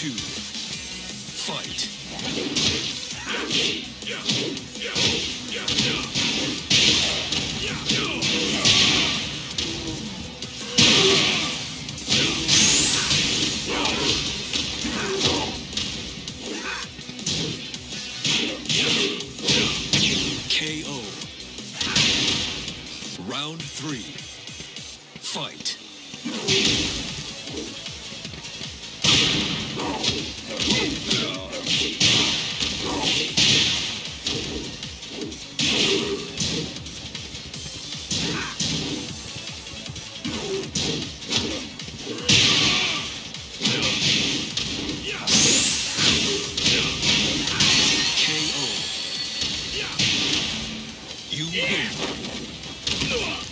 Two. Fight. KO. Round three. Fight. You win.